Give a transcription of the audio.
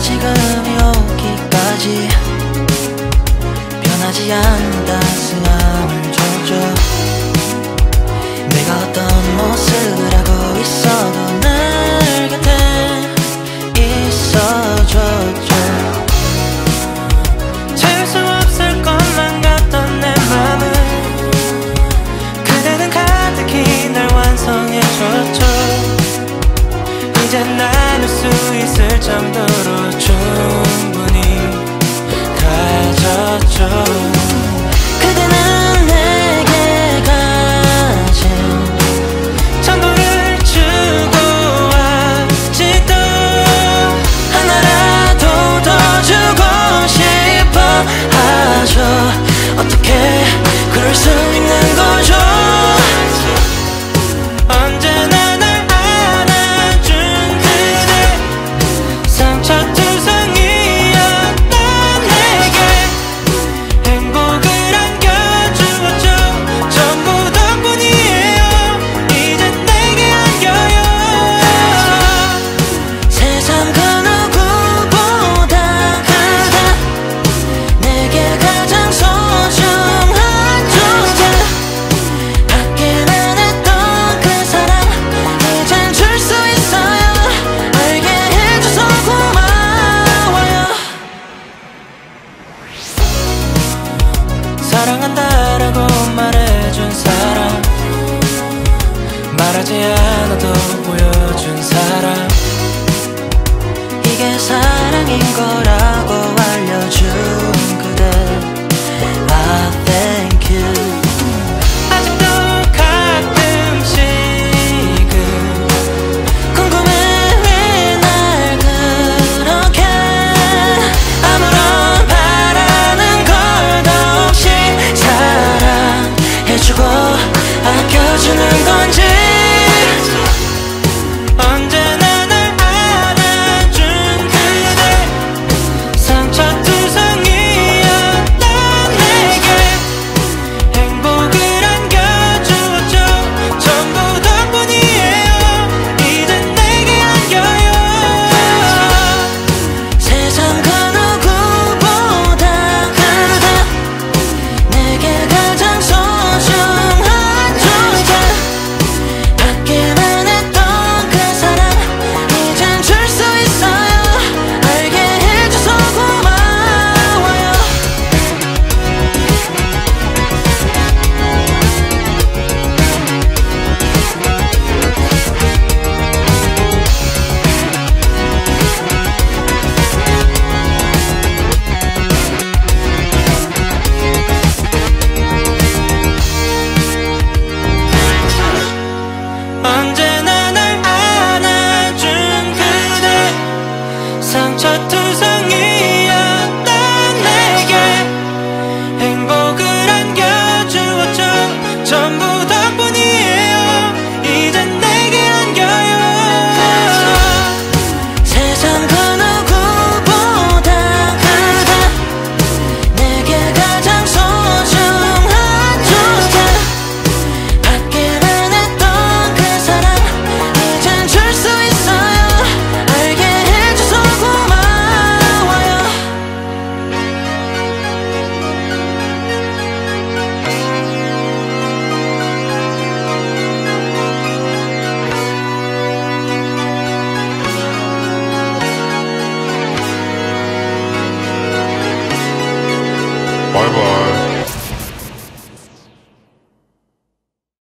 지금이 오기까지 변하지 않는 다스함을. 이제 나눌 수 있을 정도로 좋은 사랑한다라고 말해준 사람. 말하지 않아도 보여준 사람. 이게 사랑인 거라 주는